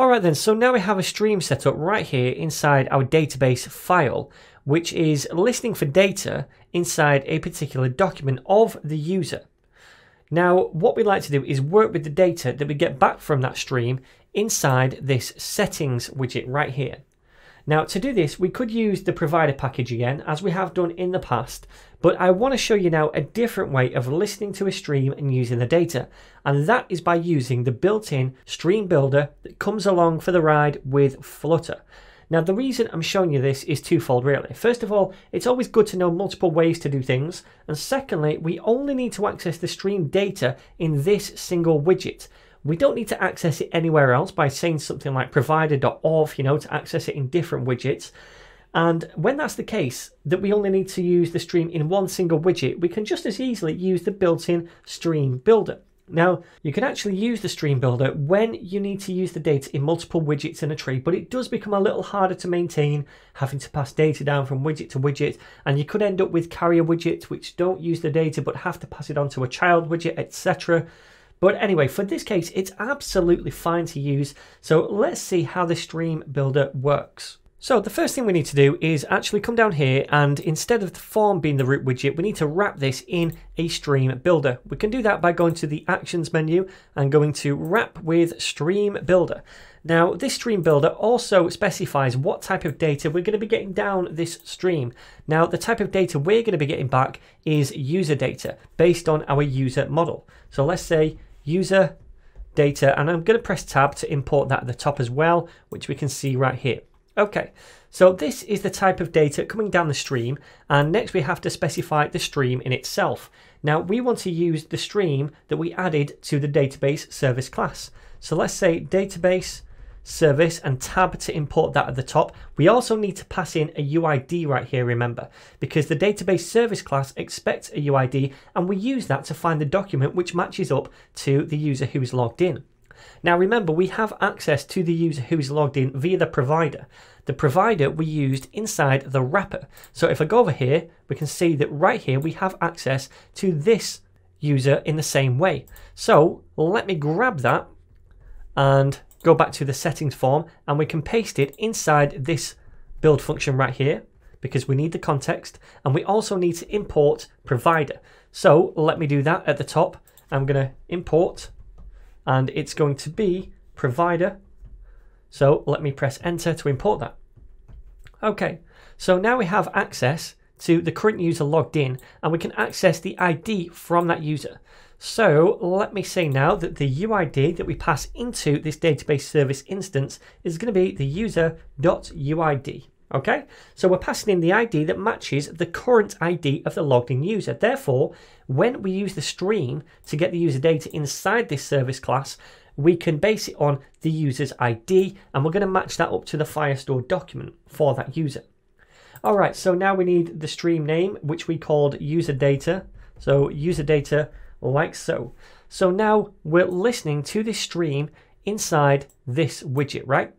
Alright then, so now we have a stream set up right here inside our database file, which is listening for data inside a particular document of the user. Now, what we like to do is work with the data that we get back from that stream inside this settings widget right here. Now to do this, we could use the provider package again, as we have done in the past, but I want to show you now a different way of listening to a stream and using the data, and that is by using the built-in stream builder that comes along for the ride with Flutter. Now the reason I'm showing you this is twofold really. First of all, it's always good to know multiple ways to do things, and secondly, we only need to access the stream data in this single widget. We don't need to access it anywhere else by saying something like provider.of, you know, to access it in different widgets. And when that's the case, that we only need to use the stream in one single widget, we can just as easily use the built-in stream builder. Now, you can actually use the stream builder when you need to use the data in multiple widgets in a tree, but it does become a little harder to maintain, having to pass data down from widget to widget, and you could end up with carrier widgets which don't use the data but have to pass it on to a child widget, etc. But anyway, for this case, it's absolutely fine to use. So let's see how the stream builder works. So the first thing we need to do is actually come down here and instead of the form being the root widget, we need to wrap this in a stream builder. We can do that by going to the actions menu and going to wrap with stream builder. Now this stream builder also specifies what type of data we're going to be getting down this stream. Now the type of data we're going to be getting back is user data based on our user model. So let's say user data, and I'm going to press tab to import that at the top as well, which we can see right here. Okay, so this is the type of data coming down the stream, and next we have to specify the stream in itself. Now we want to use the stream that we added to the database service class. So let's say database service and tab to import that at the top. We also need to pass in a UID right here, remember, because the database service class expects a UID and we use that to find the document which matches up to the user who is logged in. Now remember, we have access to the user who is logged in via the provider. The provider we used inside the wrapper. So if I go over here, we can see that right here we have access to this user in the same way. So let me grab that and go back to the settings form and we can paste it inside this build function right here because we need the context and we also need to import provider. So let me do that at the top. I'm going to import and it's going to be provider. So let me press enter to import that. Okay, so now we have access to the current user logged in and we can access the ID from that user. So let me say now that the UID that we pass into this database service instance is going to be the user.uid. Okay, so we're passing in the ID that matches the current ID of the logged in user. Therefore, when we use the stream to get the user data inside this service class, we can base it on the user's ID and we're going to match that up to the Firestore document for that user. All right, so now we need the stream name, which we called user data. So user data like so. So now we're listening to this stream inside this widget, right?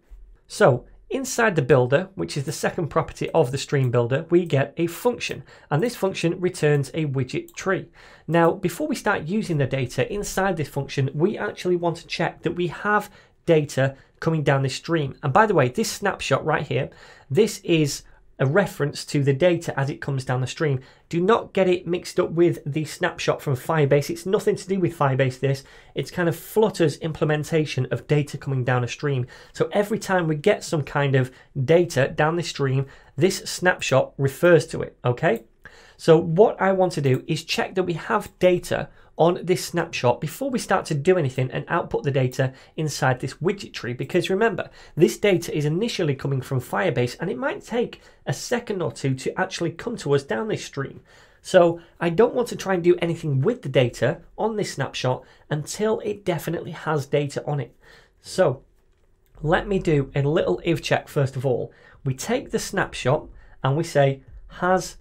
So inside the builder, which is the second property of the stream builder, we get a function, and this function returns a widget tree. Now, before we start using the data inside this function, we actually want to check that we have data coming down the stream. And by the way, this snapshot right here, this is a reference to the data as it comes down the stream. Do not get it mixed up with the snapshot from Firebase. It's nothing to do with Firebase this. It's kind of Flutter's implementation of data coming down a stream. So every time we get some kind of data down the stream, this snapshot refers to it, okay? So what I want to do is check that we have data on this snapshot before we start to do anything and output the data inside this widget tree because remember this data is initially coming from Firebase and it might take a second or two to actually come to us down this stream. So I don't want to try and do anything with the data on this snapshot until it definitely has data on it. So let me do a little if check first of all. We take the snapshot and we say has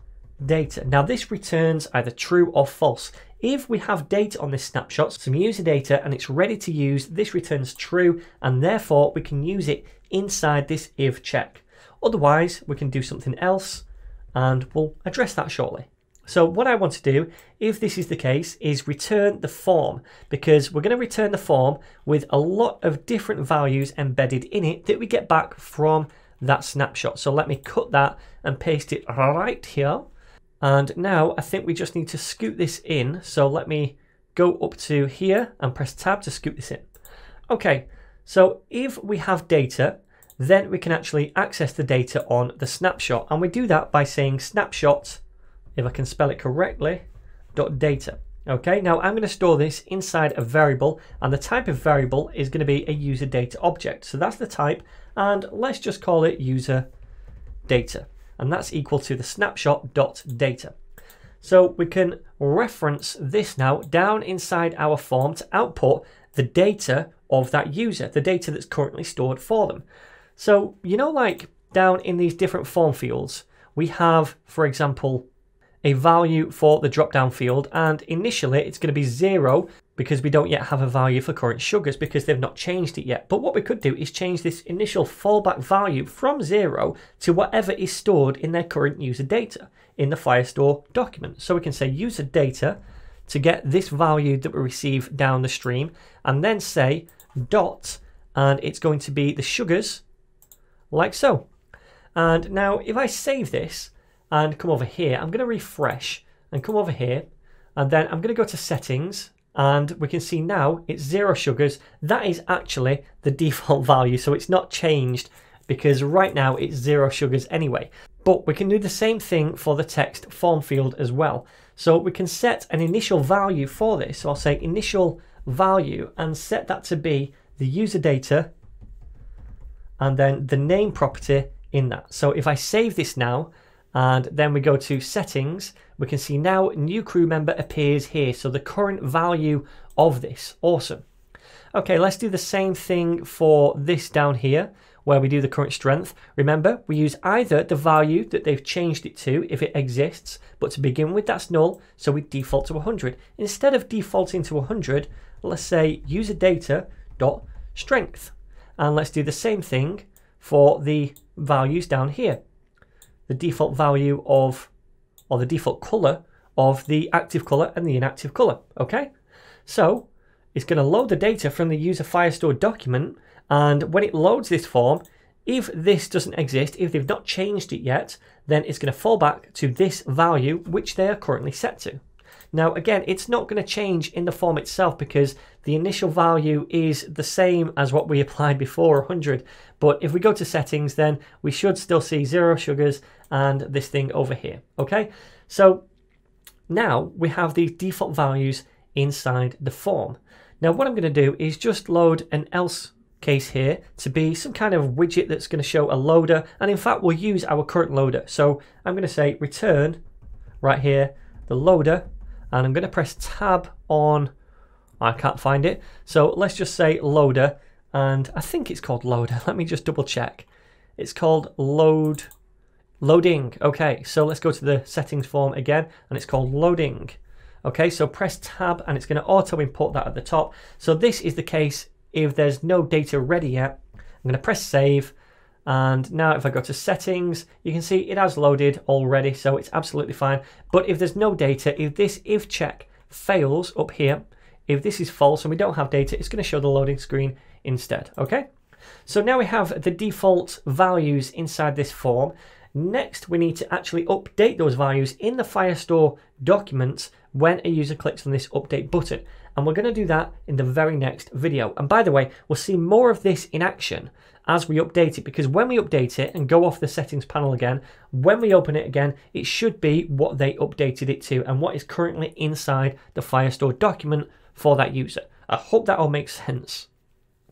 data. Now this returns either true or false. If we have data on this snapshot, some user data, and it's ready to use, this returns true, and therefore we can use it inside this if check. Otherwise, we can do something else, and we'll address that shortly. So what I want to do, if this is the case, is return the form because we're going to return the form with a lot of different values embedded in it that we get back from that snapshot. So let me cut that and paste it right here. And now I think we just need to scoot this in. So let me go up to here and press tab to scoot this in. Okay, so if we have data, then we can actually access the data on the snapshot. And we do that by saying snapshot if I can spell it correctly, dot data. Okay, now I'm going to store this inside a variable and the type of variable is going to be a user data object. So that's the type and let's just call it user data and that's equal to the snapshot dot data. So we can reference this now down inside our form to output the data of that user, the data that's currently stored for them. So, you know, like down in these different form fields, we have, for example, a value for the drop down field and initially it's going to be zero because we don't yet have a value for current sugars because they've not changed it yet. But what we could do is change this initial fallback value from zero to whatever is stored in their current user data in the Firestore document. So we can say user data to get this value that we receive down the stream and then say dot and it's going to be the sugars like so. And now if I save this, and come over here. I'm going to refresh and come over here and then I'm going to go to settings and we can see now it's zero sugars. That is actually the default value so it's not changed because right now it's zero sugars anyway. But we can do the same thing for the text form field as well. So we can set an initial value for this. So I'll say initial value and set that to be the user data and then the name property in that. So if I save this now and then we go to settings. We can see now new crew member appears here. So the current value of this awesome. Okay let's do the same thing for this down here where we do the current strength. Remember we use either the value that they've changed it to if it exists but to begin with that's null so we default to 100 instead of defaulting to 100 let's say user data dot strength. And let's do the same thing for the values down here the default value of, or the default color of the active color and the inactive color, okay? So it's going to load the data from the user Firestore document, and when it loads this form, if this doesn't exist, if they've not changed it yet, then it's going to fall back to this value which they are currently set to. Now again, it's not going to change in the form itself because the initial value is the same as what we applied before, 100. But if we go to settings, then we should still see zero sugars and this thing over here, okay? So now we have the default values inside the form. Now what I'm going to do is just load an else case here to be some kind of widget that's going to show a loader and in fact we'll use our current loader so I'm going to say return right here the loader and I'm going to press tab on I can't find it. So let's just say loader and I think it's called loader. Let me just double check. It's called load loading. Okay so let's go to the settings form again and it's called loading. Okay so press tab and it's going to auto import that at the top. So this is the case if there's no data ready yet. I'm going to press save and now if I go to settings, you can see it has loaded already, so it's absolutely fine. But if there's no data, if this if check fails up here, if this is false and we don't have data, it's going to show the loading screen instead, okay? So now we have the default values inside this form. Next, we need to actually update those values in the Firestore documents when a user clicks on this update button. And we're going to do that in the very next video. And by the way, we'll see more of this in action as we update it because when we update it and go off the settings panel again, when we open it again, it should be what they updated it to and what is currently inside the Firestore document for that user. I hope that all makes sense.